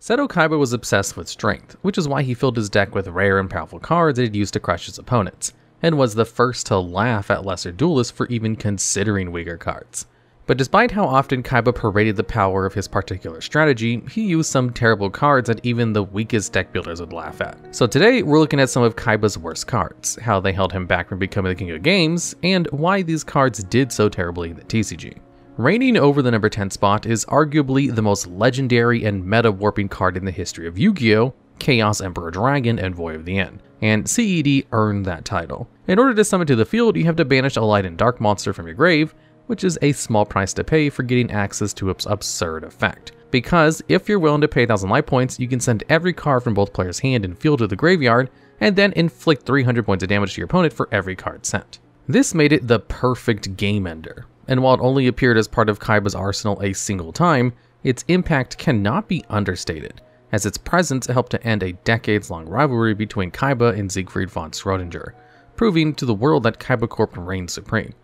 Seto Kaiba was obsessed with strength, which is why he filled his deck with rare and powerful cards that he'd use to crush his opponents, and was the first to laugh at lesser duelists for even considering weaker cards. But despite how often Kaiba paraded the power of his particular strategy, he used some terrible cards that even the weakest deck builders would laugh at. So today, we're looking at some of Kaiba's worst cards, how they held him back from becoming the king of games, and why these cards did so terribly in the TCG. Reigning over the number 10 spot is arguably the most legendary and meta warping card in the history of Yu-Gi-Oh! Chaos Emperor Dragon Envoy of the End, and CED earned that title. In order to summon to the field, you have to banish a light and dark monster from your grave, which is a small price to pay for getting access to its absurd effect. Because if you're willing to pay 1000 life points, you can send every card from both players' hand and field to the graveyard, and then inflict 300 points of damage to your opponent for every card sent. This made it the perfect game ender, and while it only appeared as part of Kaiba's arsenal a single time, its impact cannot be understated, as its presence helped to end a decades-long rivalry between Kaiba and Siegfried von Schrödinger, proving to the world that Kaiba Corp reigned supreme.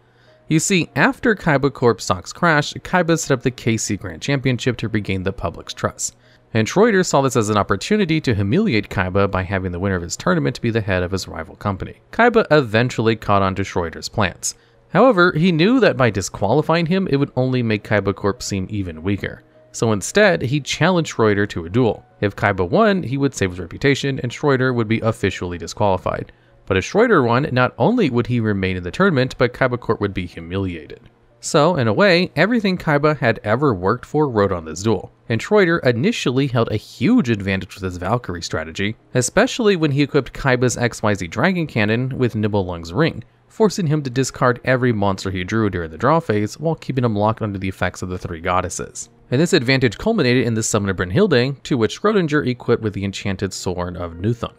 You see, after Kaiba Corp stocks crashed, Kaiba set up the KC Grand Championship to regain the public's trust. And Schroeder saw this as an opportunity to humiliate Kaiba by having the winner of his tournament be the head of his rival company. Kaiba eventually caught on to Schroeder's plans. However, he knew that by disqualifying him, it would only make Kaiba Corp seem even weaker. So instead, he challenged Schroeder to a duel. If Kaiba won, he would save his reputation and Schroeder would be officially disqualified. But if Schroeder won, not only would he remain in the tournament, but Kaiba Corp would be humiliated. So, in a way, everything Kaiba had ever worked for rode on this duel, and Schroeder initially held a huge advantage with his Valkyrie strategy, especially when he equipped Kaiba's XYZ Dragon Cannon with Nibelung's Ring, forcing him to discard every monster he drew during the draw phase while keeping him locked under the effects of the three goddesses. And this advantage culminated in the summon of Brynhilde, to which Schrodinger equipped with the enchanted sword of Nothung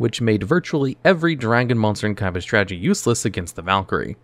which made virtually every dragon monster in Kaiba's strategy useless against the Valkyrie.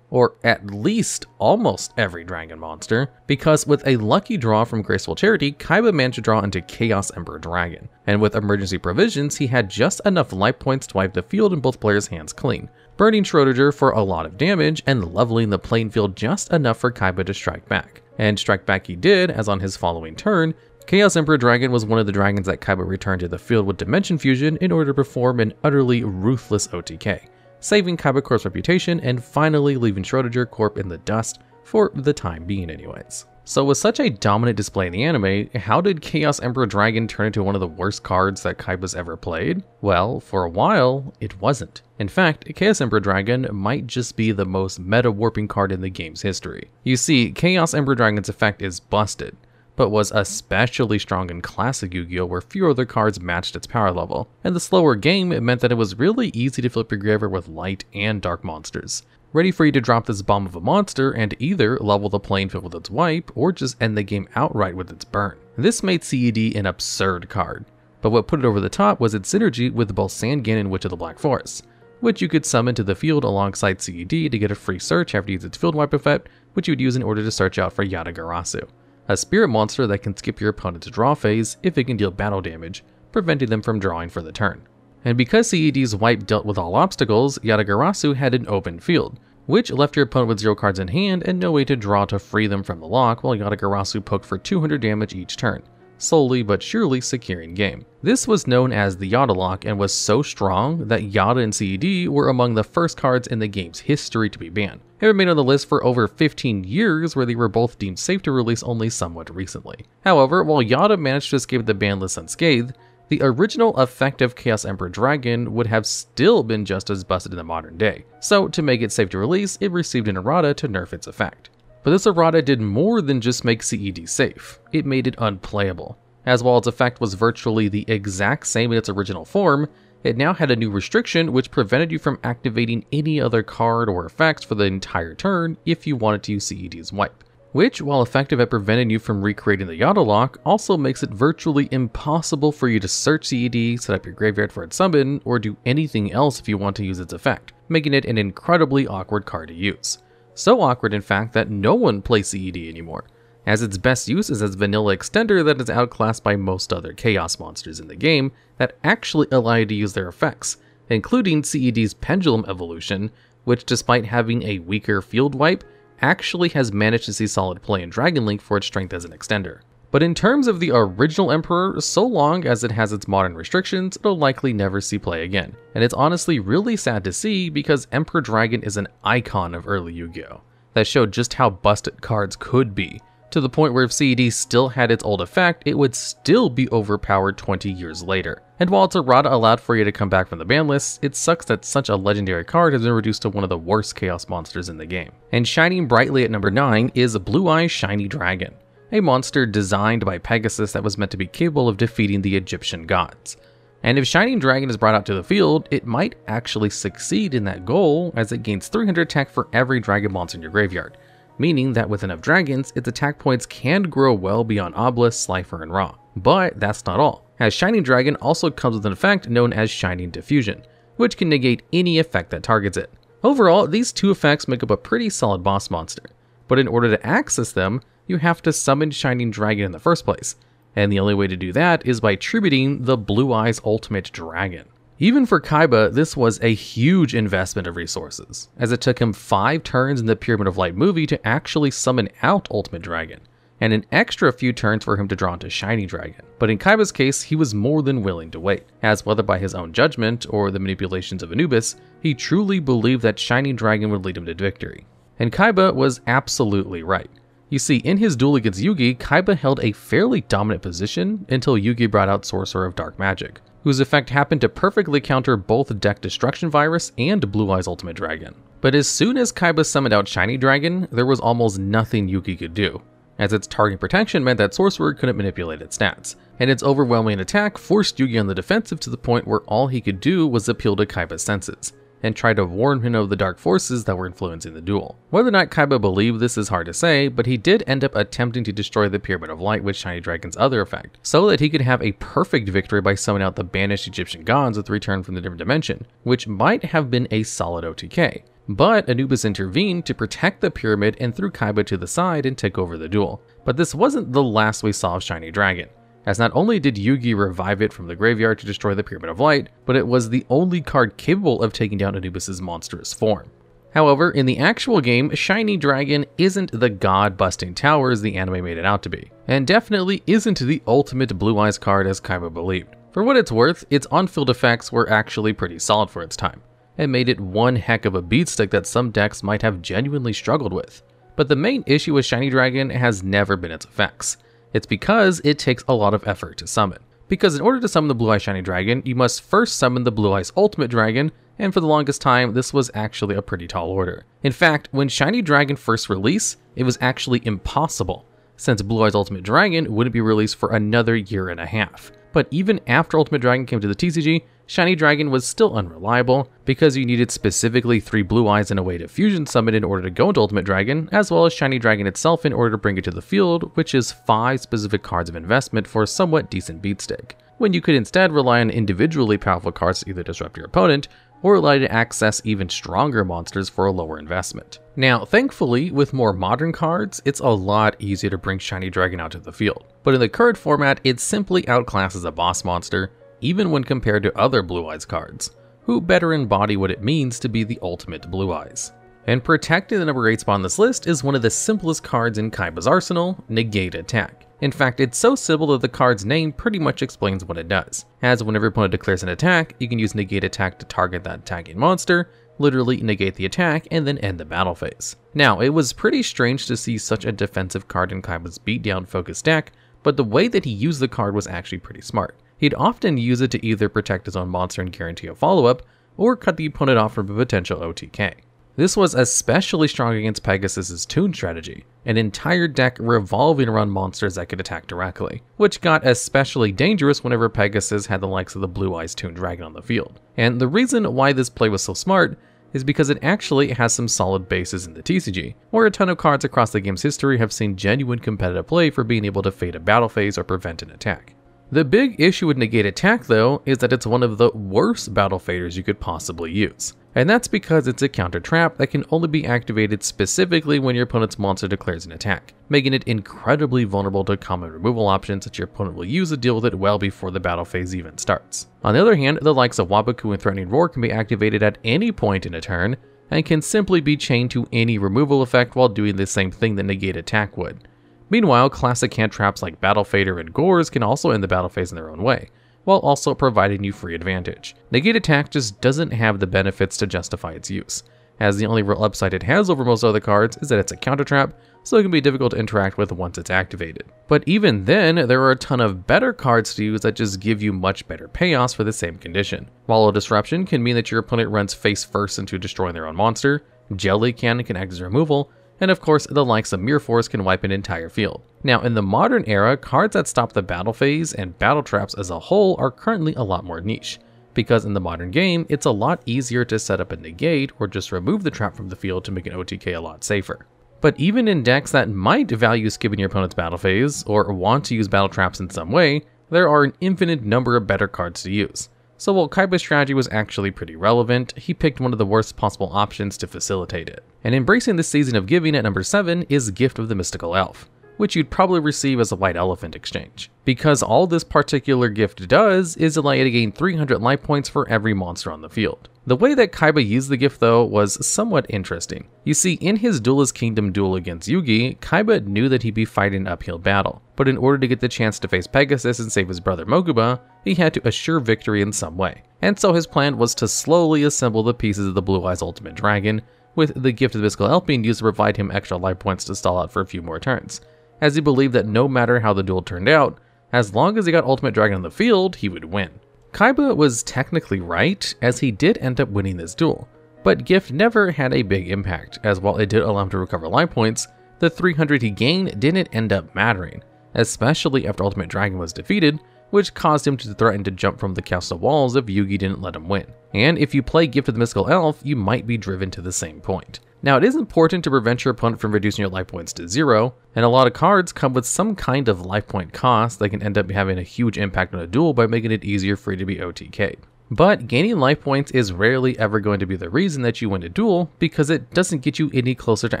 Or at least almost every dragon monster, because with a lucky draw from Graceful Charity, Kaiba managed to draw into Chaos Emperor Dragon, and with emergency provisions, he had just enough life points to wipe the field in both players' hands clean, burning Schrodinger for a lot of damage and leveling the playing field just enough for Kaiba to strike back. And strike back he did, as on his following turn, Chaos Emperor Dragon was one of the dragons that Kaiba returned to the field with Dimension Fusion in order to perform an utterly ruthless OTK, saving Kaiba Corp's reputation and finally leaving Schrodinger Corp in the dust, for the time being anyways. So with such a dominant display in the anime, how did Chaos Emperor Dragon turn into one of the worst cards that Kaiba's ever played? Well, for a while, it wasn't. In fact, Chaos Emperor Dragon might just be the most meta-warping card in the game's history. You see, Chaos Emperor Dragon's effect is busted, but was especially strong in classic Yu-Gi-Oh! where few other cards matched its power level, and the slower game meant that it was really easy to flip your graveyard with light and dark monsters, ready for you to drop this bomb of a monster and either level the playing field with its wipe, or just end the game outright with its burn. This made CED an absurd card, but what put it over the top was its synergy with both Sangan and Witch of the Black Forest, which you could summon to the field alongside CED to get a free search after you use its field wipe effect, which you would use in order to search out for Yata-Garasu a spirit monster that can skip your opponent's draw phase if it can deal battle damage, preventing them from drawing for the turn. And because CED's wipe dealt with all obstacles, Yata-Garasu had an open field, which left your opponent with 0 cards in hand and no way to draw to free them from the lock while Yata-Garasu poked for 200 damage each turn, slowly but surely securing game. This was known as the Yata lock and was so strong that Yata and CED were among the first cards in the game's history to be banned. It remained on the list for over 15 years where they were both deemed safe to release only somewhat recently. However, while Yata managed to escape the ban list unscathed, the original effective Chaos Emperor Dragon would have still been just as busted in the modern day. So to make it safe to release, it received an errata to nerf its effect. But this errata did more than just make CED safe, it made it unplayable. As while its effect was virtually the exact same in its original form, it now had a new restriction which prevented you from activating any other card or effects for the entire turn if you wanted to use CED's wipe. Which, while effective at preventing you from recreating the Yata lock, also makes it virtually impossible for you to search CED, set up your graveyard for its summon, or do anything else if you want to use its effect, making it an incredibly awkward card to use. So awkward in fact that no one plays CED anymore as its best use is as vanilla extender that is outclassed by most other chaos monsters in the game that actually allow you to use their effects, including CED's Pendulum evolution, which despite having a weaker field wipe, actually has managed to see solid play in Dragon Link for its strength as an extender. But in terms of the original Emperor, so long as it has its modern restrictions, it'll likely never see play again. And it's honestly really sad to see because Emperor Dragon is an icon of early Yu-Gi-Oh! that showed just how busted cards could be, to the point where if CED still had its old effect, it would still be overpowered 20 years later. And while its errata allowed for you to come back from the ban list, it sucks that such a legendary card has been reduced to one of the worst chaos monsters in the game. And shining brightly at number 9 is a Blue Eye Shiny Dragon, a monster designed by Pegasus that was meant to be capable of defeating the Egyptian gods. And if Shining Dragon is brought out to the field, it might actually succeed in that goal as it gains 300 attack for every dragon monster in your graveyard, meaning that with enough dragons, its attack points can grow well beyond Obelisk, Slifer, and Ra. But that's not all, as Shining Dragon also comes with an effect known as Shining Diffusion, which can negate any effect that targets it. Overall, these two effects make up a pretty solid boss monster, but in order to access them, you have to summon Shining Dragon in the first place, and the only way to do that is by tributing the Blue Eyes Ultimate Dragon. Even for Kaiba, this was a huge investment of resources, as it took him 5 turns in the Pyramid of Light movie to actually summon out Ultimate Dragon, and an extra few turns for him to draw into Shiny Dragon. But in Kaiba's case, he was more than willing to wait, as whether by his own judgment or the manipulations of Anubis, he truly believed that Shiny Dragon would lead him to victory. And Kaiba was absolutely right. You see, in his duel against Yugi, Kaiba held a fairly dominant position until Yugi brought out Sorcerer of Dark Magic, whose effect happened to perfectly counter both Deck Destruction Virus and Blue Eyes Ultimate Dragon. But as soon as Kaiba summoned out Shiny Dragon, there was almost nothing Yugi could do, as its target protection meant that Sorcerer couldn't manipulate its stats, and its overwhelming attack forced Yugi on the defensive to the point where all he could do was appeal to Kaiba's senses and try to warn him of the dark forces that were influencing the duel. Whether or not Kaiba believed this is hard to say, but he did end up attempting to destroy the Pyramid of Light with Shiny Dragon's other effect, so that he could have a perfect victory by summoning out the banished Egyptian gods with return from the different dimension, which might have been a solid OTK. But Anubis intervened to protect the pyramid and threw Kaiba to the side and took over the duel. But this wasn't the last we saw of Shiny Dragon as not only did Yugi revive it from the graveyard to destroy the Pyramid of Light, but it was the only card capable of taking down Anubis' monstrous form. However, in the actual game, Shiny Dragon isn't the god-busting tower as the anime made it out to be, and definitely isn't the ultimate Blue Eyes card as Kaiba believed. For what it's worth, its on-field effects were actually pretty solid for its time, and made it one heck of a beatstick that some decks might have genuinely struggled with. But the main issue with Shiny Dragon has never been its effects. It's because it takes a lot of effort to summon. Because in order to summon the Blue Eye Shiny Dragon, you must first summon the Blue Eyes Ultimate Dragon, and for the longest time, this was actually a pretty tall order. In fact, when Shiny Dragon first released, it was actually impossible, since Blue Eyes Ultimate Dragon wouldn't be released for another year and a half. But even after Ultimate Dragon came to the TCG, Shiny Dragon was still unreliable because you needed specifically three blue eyes and a way to fusion summon in order to go into Ultimate Dragon, as well as Shiny Dragon itself in order to bring it to the field, which is five specific cards of investment for a somewhat decent beat stick. When you could instead rely on individually powerful cards to either disrupt your opponent, or allow you to access even stronger monsters for a lower investment. Now, thankfully, with more modern cards, it's a lot easier to bring Shiny Dragon out to the field. But in the current format, it simply outclasses a boss monster, even when compared to other Blue Eyes cards, who better embody what it means to be the ultimate Blue Eyes. And protecting the number 8 spot on this list is one of the simplest cards in Kaiba's arsenal, Negate Attack. In fact, it's so simple that the card's name pretty much explains what it does, as whenever your opponent declares an attack, you can use Negate Attack to target that attacking monster, literally negate the attack, and then end the battle phase. Now, it was pretty strange to see such a defensive card in Kaiba's beatdown focused deck, but the way that he used the card was actually pretty smart. He'd often use it to either protect his own monster and guarantee a follow-up, or cut the opponent off from a potential OTK. This was especially strong against Pegasus' Toon strategy, an entire deck revolving around monsters that could attack directly, which got especially dangerous whenever Pegasus had the likes of the Blue Eyes Toon Dragon on the field. And the reason why this play was so smart is because it actually has some solid bases in the TCG, where a ton of cards across the game's history have seen genuine competitive play for being able to fade a battle phase or prevent an attack. The big issue with Negate Attack though is that it's one of the worst battle faders you could possibly use. And that's because it's a counter trap that can only be activated specifically when your opponent's monster declares an attack, making it incredibly vulnerable to common removal options that your opponent will use to deal with it well before the battle phase even starts. On the other hand, the likes of Waboku and Threatening Roar can be activated at any point in a turn, and can simply be chained to any removal effect while doing the same thing that Negate Attack would Meanwhile, classic hand traps like Battle Fader and Gorz can also end the battle phase in their own way, while also providing you free advantage. Negate Attack just doesn't have the benefits to justify its use, as the only real upside it has over most other cards is that it's a counter trap, so it can be difficult to interact with once it's activated. But even then, there are a ton of better cards to use that just give you much better payoffs for the same condition. Wall of Disruption can mean that your opponent runs face first into destroying their own monster, Jelly Cannon can act as removal, and of course, the likes of Mirror Force can wipe an entire field. Now, in the modern era, cards that stop the battle phase and battle traps as a whole are currently a lot more niche because in the modern game, it's a lot easier to set up a negate or just remove the trap from the field to make an OTK a lot safer. But even in decks that might value skipping your opponent's battle phase, or want to use battle traps in some way, there are an infinite number of better cards to use. So while Kaiba's strategy was actually pretty relevant, he picked one of the worst possible options to facilitate it. And embracing this season of giving at number 7 is Gift of the Mystical Elf which you'd probably receive as a white elephant exchange. Because all this particular gift does is allow you to gain 300 life points for every monster on the field. The way that Kaiba used the gift though was somewhat interesting. You see, in his Duelist Kingdom duel against Yugi, Kaiba knew that he'd be fighting an uphill battle, but in order to get the chance to face Pegasus and save his brother Mokuba, he had to assure victory in some way. And so his plan was to slowly assemble the pieces of the Blue Eyes Ultimate Dragon, with the gift of the Mystical Elf being used to provide him extra life points to stall out for a few more turns as he believed that no matter how the duel turned out, as long as he got Ultimate Dragon on the field, he would win. Kaiba was technically right, as he did end up winning this duel, but Gift never had a big impact, as while it did allow him to recover life points, the 300 he gained didn't end up mattering, especially after Ultimate Dragon was defeated, which caused him to threaten to jump from the castle walls if Yugi didn't let him win. And if you play Gift of the Mystical Elf, you might be driven to the same point. Now, it is important to prevent your opponent from reducing your life points to zero, and a lot of cards come with some kind of life point cost that can end up having a huge impact on a duel by making it easier for you to be OTK. But gaining life points is rarely ever going to be the reason that you win a duel because it doesn't get you any closer to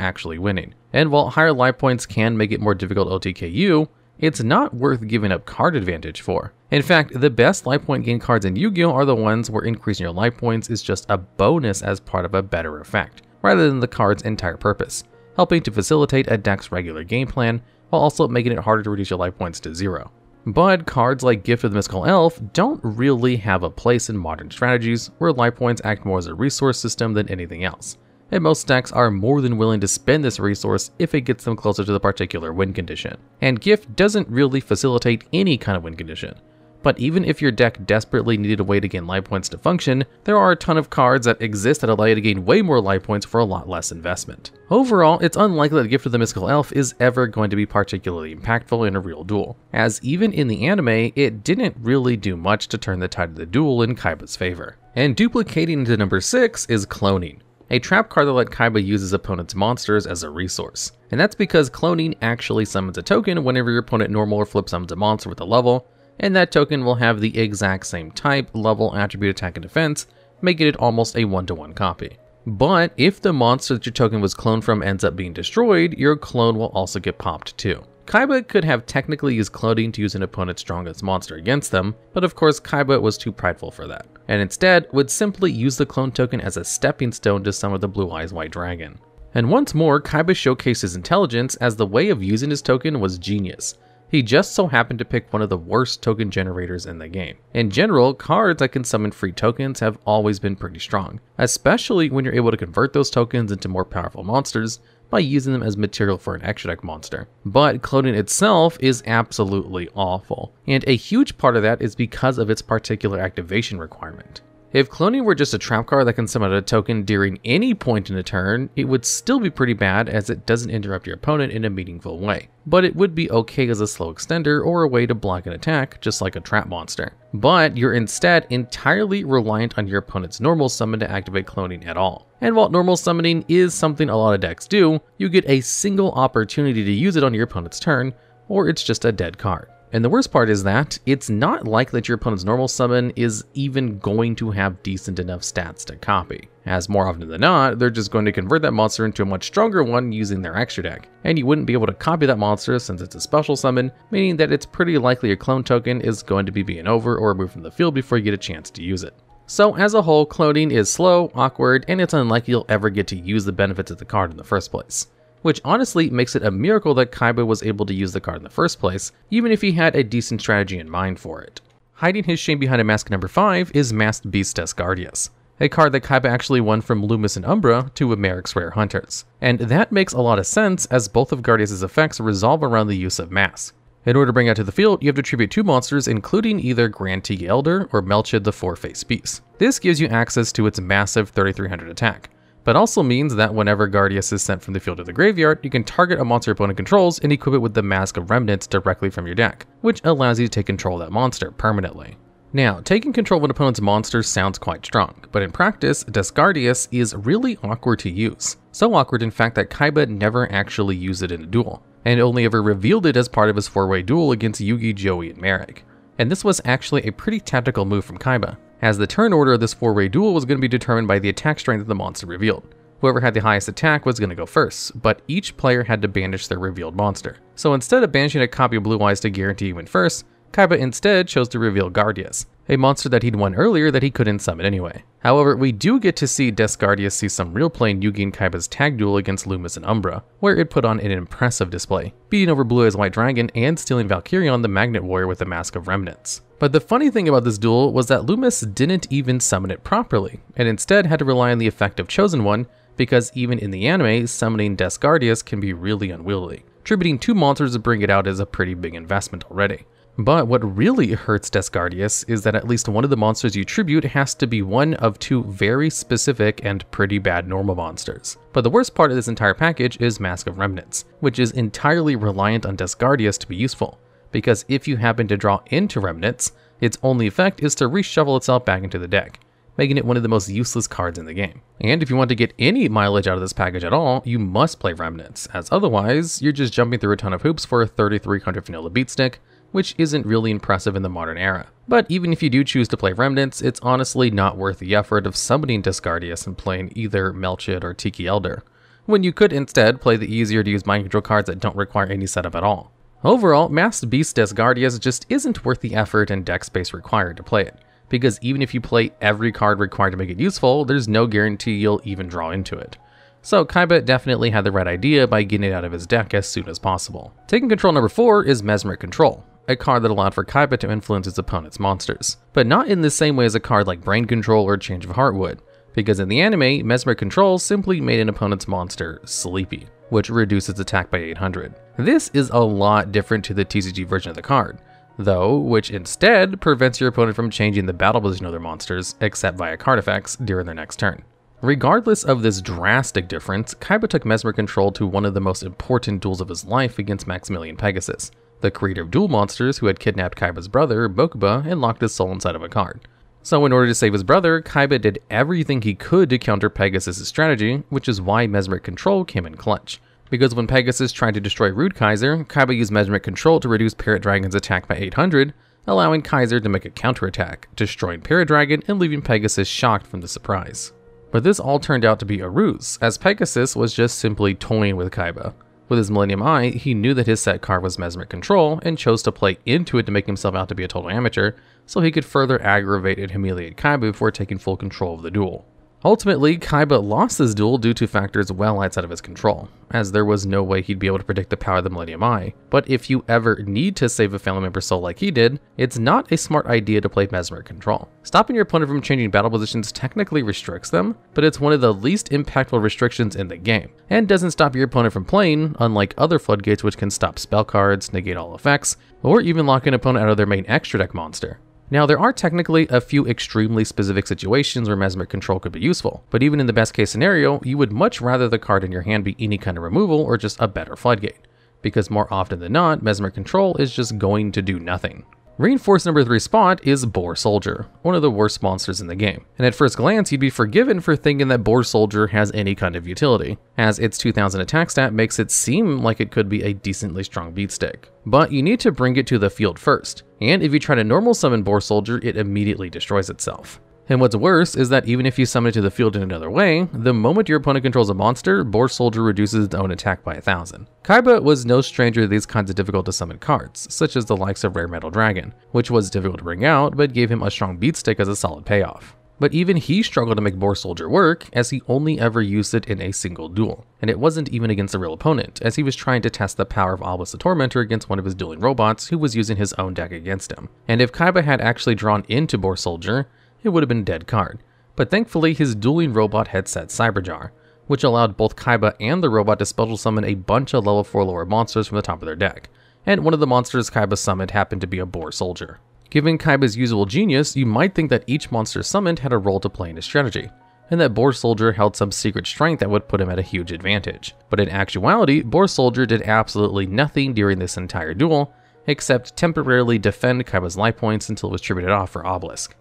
actually winning. And while higher life points can make it more difficult to OTK you, it's not worth giving up card advantage for. In fact, the best life point gain cards in Yu-Gi-Oh! are the ones where increasing your life points is just a bonus as part of a better effect rather than the card's entire purpose, helping to facilitate a deck's regular game plan while also making it harder to reduce your life points to zero. But cards like Gift of the Mystical Elf don't really have a place in modern strategies where life points act more as a resource system than anything else, and most decks are more than willing to spend this resource if it gets them closer to the particular win condition. And Gift doesn't really facilitate any kind of win condition, but even if your deck desperately needed a way to gain life points to function, there are a ton of cards that exist that allow you to gain way more life points for a lot less investment. Overall, it's unlikely that Gift of the Mystical Elf is ever going to be particularly impactful in a real duel, as even in the anime, it didn't really do much to turn the tide of the duel in Kaiba's favor. And duplicating into number 6 is cloning a trap card that let Kaiba use his opponent's monsters as a resource. And that's because cloning actually summons a token whenever your opponent normal or flip summons a monster with a level, and that token will have the exact same type, level, attribute, attack, and defense, making it almost a one-to-one -one copy. But if the monster that your token was cloned from ends up being destroyed, your clone will also get popped too. Kaiba could have technically used cloning to use an opponent's strongest monster against them, but of course Kaiba was too prideful for that, and instead would simply use the clone token as a stepping stone to summon the Blue Eyes White Dragon. And once more, Kaiba showcased his intelligence as the way of using his token was genius, he just so happened to pick one of the worst token generators in the game. In general, cards that can summon free tokens have always been pretty strong, especially when you're able to convert those tokens into more powerful monsters by using them as material for an extra deck monster. But cloning itself is absolutely awful, and a huge part of that is because of its particular activation requirement. If cloning were just a trap card that can summon a token during any point in a turn, it would still be pretty bad as it doesn't interrupt your opponent in a meaningful way. But it would be okay as a slow extender or a way to block an attack, just like a trap monster. But you're instead entirely reliant on your opponent's normal summon to activate cloning at all. And while normal summoning is something a lot of decks do, you get a single opportunity to use it on your opponent's turn, or it's just a dead card. And the worst part is that it's not like that your opponent's normal summon is even going to have decent enough stats to copy, as more often than not, they're just going to convert that monster into a much stronger one using their extra deck, and you wouldn't be able to copy that monster since it's a special summon, meaning that it's pretty likely your clone token is going to be being over or removed from the field before you get a chance to use it. So as a whole, cloning is slow, awkward, and it's unlikely you'll ever get to use the benefits of the card in the first place. Which honestly makes it a miracle that Kaiba was able to use the card in the first place, even if he had a decent strategy in mind for it. Hiding his shame behind a mask number 5 is Masked Beast Des Gardius, a card that Kaiba actually won from Lumis and Umbra, two of rare hunters. And that makes a lot of sense as both of Gardius' effects resolve around the use of Mask. In order to bring out to the field, you have to tribute two monsters, including either Grand Tiki Elder or Melchid the Four-Faced Beast. This gives you access to its massive 3300 attack, but also means that whenever Gardius is sent from the field to the graveyard, you can target a monster opponent controls and equip it with the Mask of Remnants directly from your deck, which allows you to take control of that monster permanently. Now, taking control of an opponent's monster sounds quite strong, but in practice, Des Gardius is really awkward to use. So awkward in fact that Kaiba never actually used it in a duel, and only ever revealed it as part of his 4-way duel against Yugi, Joey, and Marik. And this was actually a pretty tactical move from Kaiba, as the turn order of this 4-way duel was going to be determined by the attack strength of the monster revealed. Whoever had the highest attack was going to go first, but each player had to banish their revealed monster. So instead of banishing a copy of Blue Eyes to guarantee you win first, Kaiba instead chose to reveal Gardius, a monster that he'd won earlier that he couldn't summon anyway. However, we do get to see Des Gardius see some real play in Yugi and Kaiba's tag duel against Lumis and Umbra, where it put on an impressive display, beating over Blue Eyes White Dragon and stealing Valkyrion the Magnet Warrior with the Mask of Remnants. But the funny thing about this duel was that Lumis didn't even summon it properly, and instead had to rely on the effect of Chosen One, because even in the anime, summoning Des Gardius can be really unwieldy. Tributing two monsters to bring it out is a pretty big investment already. But what really hurts Des Gardius is that at least one of the monsters you tribute has to be one of two very specific and pretty bad normal monsters. But the worst part of this entire package is Mask of Remnants, which is entirely reliant on Des Gardius to be useful, because if you happen to draw into Remnants, its only effect is to reshuffle itself back into the deck, making it one of the most useless cards in the game. And if you want to get any mileage out of this package at all, you must play Remnants, as otherwise, you're just jumping through a ton of hoops for a 3300 vanilla beatstick, which isn't really impressive in the modern era. But even if you do choose to play Remnants, it's honestly not worth the effort of summoning Des Gardius and playing either Melchid or Tiki Elder, when you could instead play the easier to use mind control cards that don't require any setup at all. Overall, Masked Beast Des Gardius just isn't worth the effort and deck space required to play it, because even if you play every card required to make it useful, there's no guarantee you'll even draw into it. So Kaiba definitely had the right idea by getting it out of his deck as soon as possible. Taking control number 4 is Mesmeric Control, a card that allowed for Kaiba to influence his opponent's monsters, but not in the same way as a card like Brain Control or Change of Heart would, because in the anime, Mesmer Control simply made an opponent's monster sleepy, which reduced its attack by 800. This is a lot different to the TCG version of the card, though, which instead prevents your opponent from changing the battle position of their monsters, except via card effects, during their next turn. Regardless of this drastic difference, Kaiba took Mesmer Control to one of the most important duels of his life against Maximilian Pegasus, the creator of duel monsters who had kidnapped Kaiba's brother, Mokuba, and locked his soul inside of a card. So in order to save his brother, Kaiba did everything he could to counter Pegasus' strategy, which is why Mesmeric Control came in clutch. Because when Pegasus tried to destroy Rude Kaiser, Kaiba used Mesmeric Control to reduce Parrot Dragon's attack by 800, allowing Kaiser to make a counterattack, destroying Parrot Dragon and leaving Pegasus shocked from the surprise. But this all turned out to be a ruse, as Pegasus was just simply toying with Kaiba. With his Millennium Eye, he knew that his set card was Mesmeric Control and chose to play into it to make himself out to be a total amateur, so he could further aggravate and humiliate Kaiba before taking full control of the duel. Ultimately, Kaiba lost this duel due to factors well outside of his control, as there was no way he'd be able to predict the power of the Millennium Eye. But if you ever need to save a family member's soul like he did, it's not a smart idea to play Mesmeric Control. Stopping your opponent from changing battle positions technically restricts them, but it's one of the least impactful restrictions in the game, and doesn't stop your opponent from playing, unlike other floodgates which can stop spell cards, negate all effects, or even lock an opponent out of their main extra deck monster. Now, there are technically a few extremely specific situations where Mesmeric Control could be useful, but even in the best case scenario, you would much rather the card in your hand be any kind of removal or just a better floodgate, because more often than not, Mesmeric Control is just going to do nothing. Reinforced number 3 spot is Boar Soldier, one of the worst monsters in the game, and at first glance you'd be forgiven for thinking that Boar Soldier has any kind of utility, as its 2000 attack stat makes it seem like it could be a decently strong beatstick. But you need to bring it to the field first, and if you try to normal summon Boar Soldier, it immediately destroys itself. And what's worse is that even if you summon it to the field in another way, the moment your opponent controls a monster, Boar Soldier reduces its own attack by a thousand. Kaiba was no stranger to these kinds of difficult to summon cards, such as the likes of Rare Metal Dragon, which was difficult to bring out, but gave him a strong beat stick as a solid payoff. But even he struggled to make Boar Soldier work, as he only ever used it in a single duel. And it wasn't even against a real opponent, as he was trying to test the power of Obelisk the Tormentor against one of his dueling robots who was using his own deck against him. And if Kaiba had actually drawn into Boar Soldier, it would have been a dead card. But thankfully, his dueling robot had set Cyberjar, which allowed both Kaiba and the robot to special summon a bunch of level 4 lower monsters from the top of their deck. And one of the monsters Kaiba summoned happened to be a Boar Soldier. Given Kaiba's usual genius, you might think that each monster summoned had a role to play in his strategy, and that Boar Soldier held some secret strength that would put him at a huge advantage. But in actuality, Boar Soldier did absolutely nothing during this entire duel, except temporarily defend Kaiba's life points until it was tributed off for Obelisk.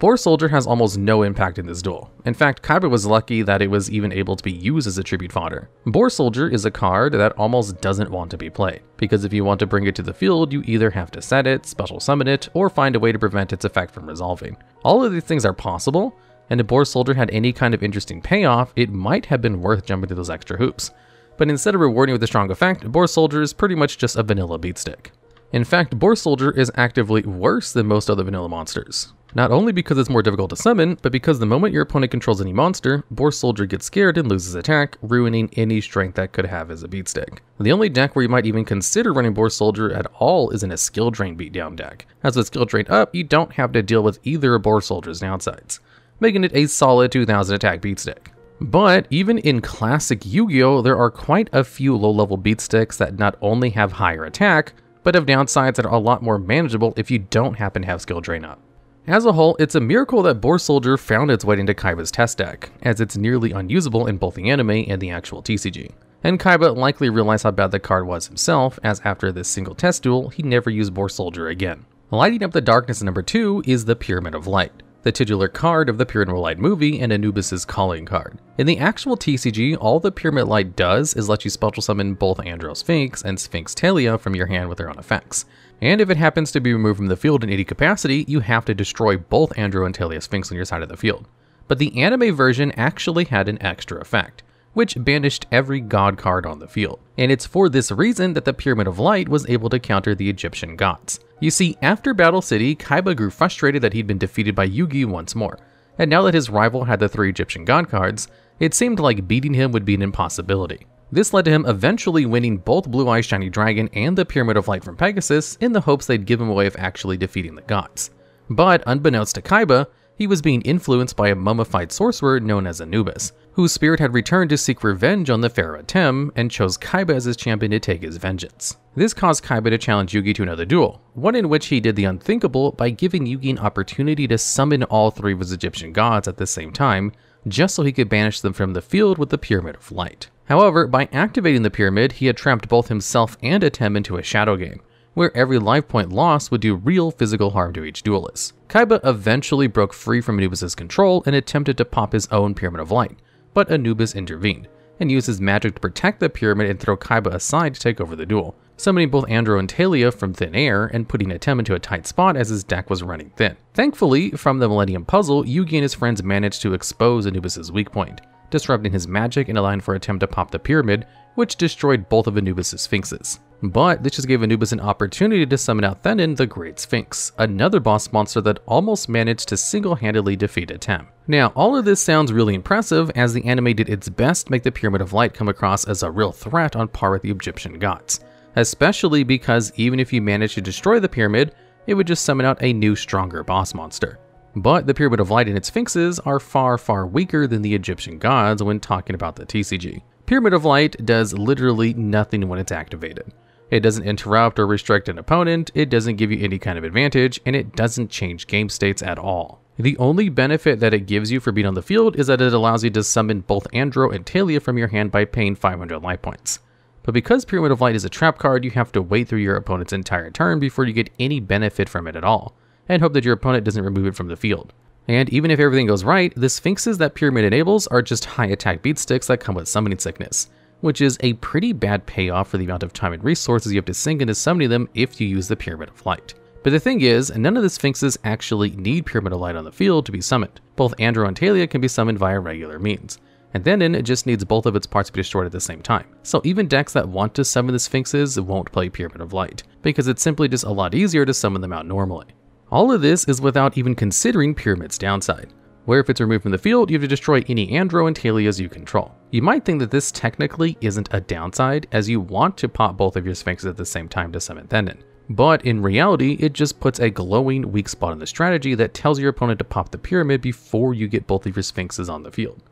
Boar Soldier has almost no impact in this duel. In fact, Kaiba was lucky that it was even able to be used as a tribute fodder. Boar Soldier is a card that almost doesn't want to be played, because if you want to bring it to the field, you either have to set it, special summon it, or find a way to prevent its effect from resolving. All of these things are possible, and if Boar Soldier had any kind of interesting payoff, it might have been worth jumping through those extra hoops. But instead of rewarding with a strong effect, Boar Soldier is pretty much just a vanilla beatstick. In fact, Boar Soldier is actively worse than most other vanilla monsters. Not only because it's more difficult to summon, but because the moment your opponent controls any monster, Boar Soldier gets scared and loses attack, ruining any strength that could have as a beatstick. The only deck where you might even consider running Boar Soldier at all is in a skill drain beatdown deck, as with skill drain up, you don't have to deal with either of Boar Soldier's downsides, making it a solid 2000 attack beatstick. But even in classic Yu-Gi-Oh, there are quite a few low-level beatsticks that not only have higher attack, but have downsides that are a lot more manageable if you don't happen to have skill drain up. As a whole, it's a miracle that Boar Soldier found its way into Kaiba's test deck, as it's nearly unusable in both the anime and the actual TCG. And Kaiba likely realized how bad the card was himself, as after this single test duel, he never used Boar Soldier again. Lighting up the darkness number 2 is the Pyramid of Light, the titular card of the Pyramid of Light movie and Anubis' calling card. In the actual TCG, all the Pyramid Light does is let you special summon both Andro Sphinx and Sphinx Talia from your hand with their own effects. And if it happens to be removed from the field in any capacity, you have to destroy both Andro and Talia Sphinx on your side of the field. But the anime version actually had an extra effect, which banished every god card on the field. And it's for this reason that the Pyramid of Light was able to counter the Egyptian gods. You see, after Battle City, Kaiba grew frustrated that he'd been defeated by Yugi once more. And now that his rival had the three Egyptian god cards, it seemed like beating him would be an impossibility. This led to him eventually winning both Blue Eyes Shiny Dragon and the Pyramid of Light from Pegasus in the hopes they'd give him a way of actually defeating the gods. But unbeknownst to Kaiba, he was being influenced by a mummified sorcerer known as Anubis, whose spirit had returned to seek revenge on the Pharaoh Atem and chose Kaiba as his champion to take his vengeance. This caused Kaiba to challenge Yugi to another duel, one in which he did the unthinkable by giving Yugi an opportunity to summon all three of his Egyptian gods at the same time, just so he could banish them from the field with the Pyramid of Light. However, by activating the pyramid, he had trapped both himself and Atem into a shadow game, where every life point loss would do real physical harm to each duelist. Kaiba eventually broke free from Anubis' control and attempted to pop his own Pyramid of Light, but Anubis intervened, and used his magic to protect the pyramid and throw Kaiba aside to take over the duel, summoning both Andro and Talia from thin air and putting Atem into a tight spot as his deck was running thin. Thankfully, from the Millennium Puzzle, Yugi and his friends managed to expose Anubis' weak point, disrupting his magic and allowing for Atem to pop the pyramid, which destroyed both of Anubis' sphinxes. But this just gave Anubis an opportunity to summon out Theinen, the Great Sphinx, another boss monster that almost managed to single-handedly defeat Atem. Now, all of this sounds really impressive, as the anime did its best to make the Pyramid of Light come across as a real threat on par with the Egyptian gods, especially because even if you managed to destroy the pyramid, it would just summon out a new, stronger boss monster. But the Pyramid of Light and its sphinxes are far, far weaker than the Egyptian gods when talking about the TCG. Pyramid of Light does literally nothing when it's activated. It doesn't interrupt or restrict an opponent, it doesn't give you any kind of advantage, and it doesn't change game states at all. The only benefit that it gives you for being on the field is that it allows you to summon both Andro and Talia from your hand by paying 500 life points. But because Pyramid of Light is a trap card, you have to wait through your opponent's entire turn before you get any benefit from it at all and hope that your opponent doesn't remove it from the field. And even if everything goes right, the Sphinxes that Pyramid enables are just high attack beat sticks that come with Summoning Sickness, which is a pretty bad payoff for the amount of time and resources you have to sink into summoning them if you use the Pyramid of Light. But the thing is, none of the Sphinxes actually need Pyramid of Light on the field to be summoned. Both Andro and Talia can be summoned via regular means. And then it just needs both of its parts to be destroyed at the same time. So even decks that want to summon the Sphinxes won't play Pyramid of Light, because it's simply just a lot easier to summon them out normally. All of this is without even considering Pyramid's downside. where if it's removed from the field, you have to destroy any Andro and Talias you control. You might think that this technically isn't a downside, as you want to pop both of your Sphinxes at the same time to summon Thedon. But in reality, it just puts a glowing weak spot in the strategy that tells your opponent to pop the Pyramid before you get both of your Sphinxes on the field.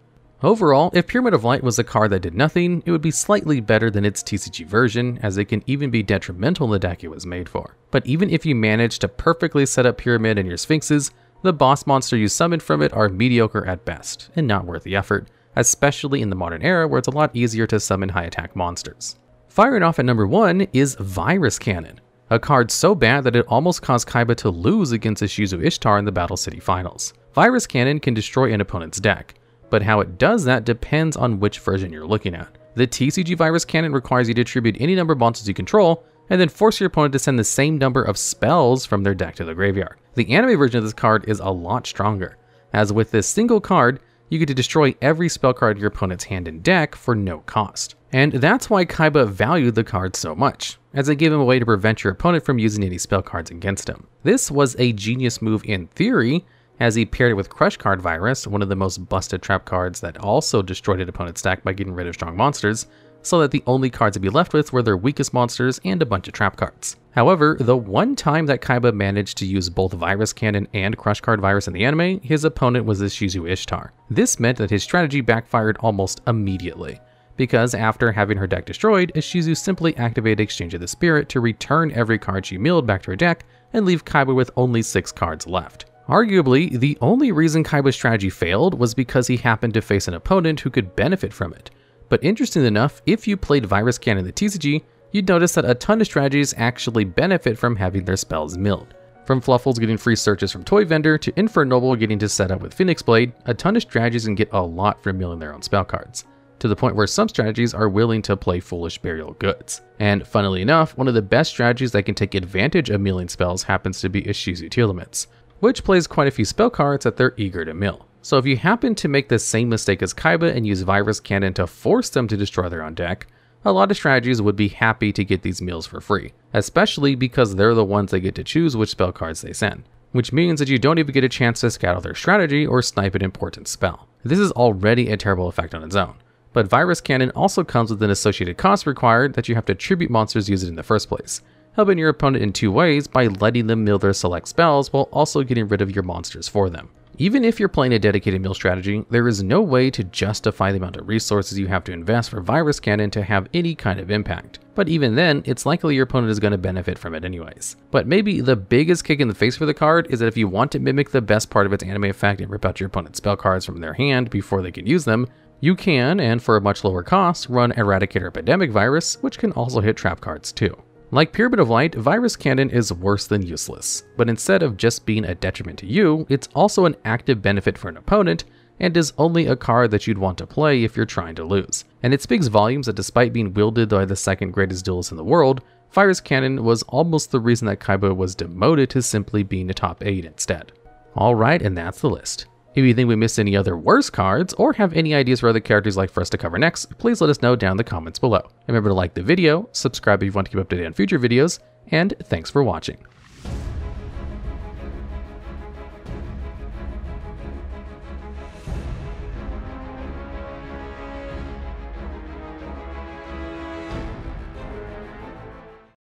Overall, if Pyramid of Light was a card that did nothing, it would be slightly better than its TCG version, as it can even be detrimental the deck it was made for. But even if you manage to perfectly set up Pyramid and your Sphinxes, the boss monster you summon from it are mediocre at best, and not worth the effort, especially in the modern era where it's a lot easier to summon high attack monsters. Firing off at number 1 is Virus Cannon, a card so bad that it almost caused Kaiba to lose against Ishizu Ishtar in the Battle City Finals. Virus Cannon can destroy an opponent's deck, but how it does that depends on which version you're looking at. The TCG Virus Cannon requires you to attribute any number of monsters you control, and then force your opponent to send the same number of spells from their deck to the graveyard. The anime version of this card is a lot stronger, as with this single card, you get to destroy every spell card your opponent's hand and deck for no cost. And that's why Kaiba valued the card so much, as it gave him a way to prevent your opponent from using any spell cards against him. This was a genius move in theory, as he paired it with Crush Card Virus, one of the most busted trap cards that also destroyed an opponent's stack by getting rid of strong monsters, so that the only cards to be left with were their weakest monsters and a bunch of trap cards. However, the one time that Kaiba managed to use both Virus Cannon and Crush Card Virus in the anime, his opponent was Ishizu Ishtar. This meant that his strategy backfired almost immediately, because after having her deck destroyed, Ishizu simply activated Exchange of the Spirit to return every card she milled back to her deck and leave Kaiba with only 6 cards left. Arguably, the only reason Kaiba's strategy failed was because he happened to face an opponent who could benefit from it. But interesting enough, if you played Virus Cannon in the TCG, you'd notice that a ton of strategies actually benefit from having their spells milled. From Fluffals getting free searches from Toy Vendor to Infernoble getting to set up with Phoenix Blade, a ton of strategies can get a lot from milling their own spell cards, to the point where some strategies are willing to play Foolish Burial Goods. And funnily enough, one of the best strategies that can take advantage of milling spells happens to be Ishizu Tearlaments which plays quite a few spell cards that they're eager to mill. So if you happen to make the same mistake as Kaiba and use Virus Cannon to force them to destroy their own deck, a lot of strategies would be happy to get these meals for free, especially because they're the ones that get to choose which spell cards they send, which means that you don't even get a chance to scout out their strategy or snipe an important spell. This is already a terrible effect on its own, but Virus Cannon also comes with an associated cost required that you have to tribute monsters use it in the first place, helping your opponent in two ways by letting them mill their select spells while also getting rid of your monsters for them. Even if you're playing a dedicated mill strategy, there is no way to justify the amount of resources you have to invest for Virus Cannon to have any kind of impact. But even then, it's likely your opponent is going to benefit from it anyways. But maybe the biggest kick in the face for the card is that if you want to mimic the best part of its anime effect and rip out your opponent's spell cards from their hand before they can use them, you can, and for a much lower cost, run Eradicator Epidemic Virus, which can also hit trap cards too. Like Pyramid of Light, Virus Cannon is worse than useless, but instead of just being a detriment to you, it's also an active benefit for an opponent, and is only a card that you'd want to play if you're trying to lose. And it speaks volumes that despite being wielded by the second greatest duelist in the world, Virus Cannon was almost the reason that Kaiba was demoted to simply being a top 8 instead. Alright, and that's the list. If you think we missed any other worse cards, or have any ideas for other characters like for us to cover next, please let us know down in the comments below. Remember to like the video, subscribe if you want to keep up to date on future videos, and thanks for watching.